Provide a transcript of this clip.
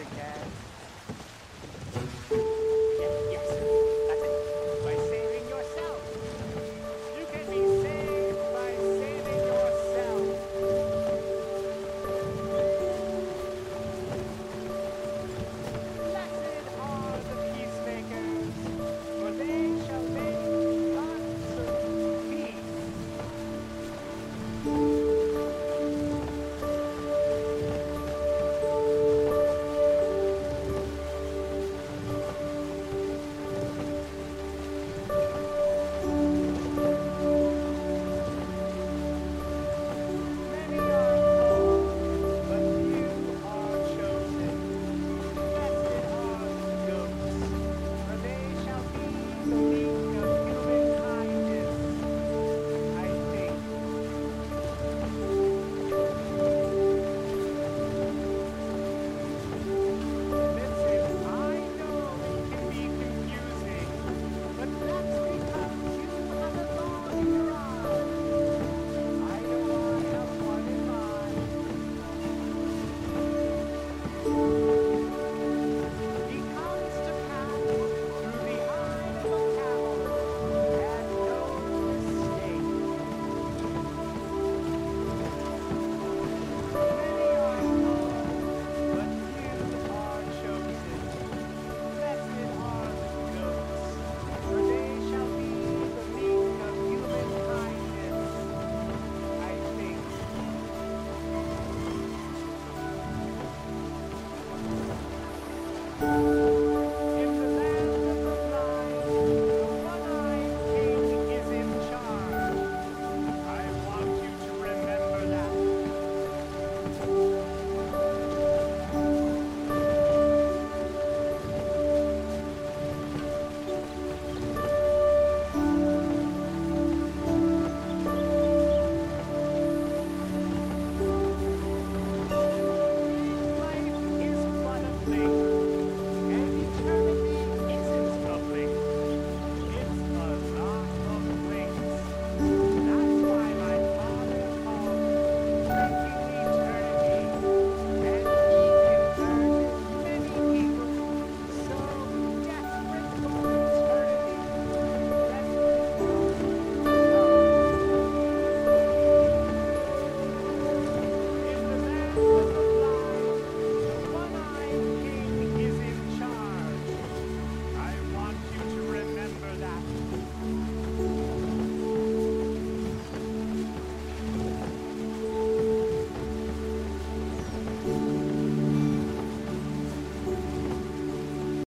Again.